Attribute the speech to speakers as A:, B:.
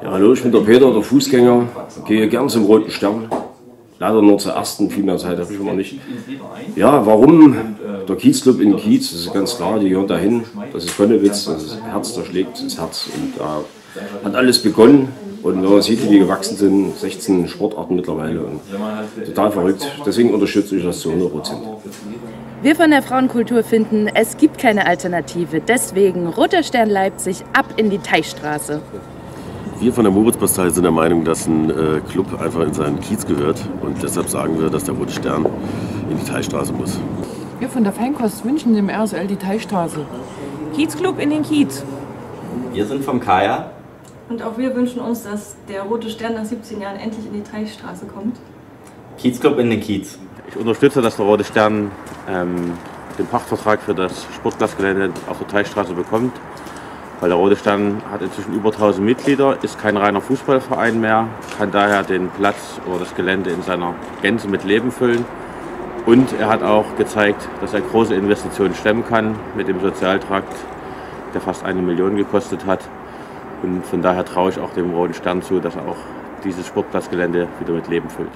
A: Ja, hallo, ich bin der Peter, der Fußgänger. Gehe gern zum Roten Stern. Leider nur zur ersten, viel mehr Zeit habe ich immer nicht. Ja, warum der Kiezclub in Kiez? Das ist ganz klar, die gehören dahin. Das ist Konnewitz, das ist Herz, da schlägt das Herz. Und da hat alles begonnen. Und wenn man sieht, wie die gewachsen sind, 16 Sportarten mittlerweile und total verrückt. Deswegen unterstütze ich das zu 100 Prozent.
B: Wir von der Frauenkultur finden, es gibt keine Alternative. Deswegen Roter Stern Leipzig ab in die Teichstraße.
C: Wir von der Moritzbastei sind der Meinung, dass ein äh, Club einfach in seinen Kiez gehört. Und deshalb sagen wir, dass der Rote Stern in die Teichstraße muss.
D: Wir von der Feinkost wünschen dem RSL die Teichstraße.
E: Kiezclub in den Kiez.
F: Wir sind vom Kaya.
G: Und auch wir wünschen uns, dass der Rote Stern nach 17 Jahren endlich in die Teichstraße kommt.
F: Kiezclub in den Kiez.
H: Ich unterstütze, dass der Rote Stern ähm, den Pachtvertrag für das Sportplatzgelände auf der Teichstraße bekommt. Weil der Rote Stern hat inzwischen über 1000 Mitglieder, ist kein reiner Fußballverein mehr, kann daher den Platz oder das Gelände in seiner Gänze mit Leben füllen. Und er hat auch gezeigt, dass er große Investitionen stemmen kann mit dem Sozialtrakt, der fast eine Million gekostet hat. Und von daher traue ich auch dem Roten Stern zu, dass er auch dieses Sportplatzgelände wieder mit Leben füllt.